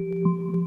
you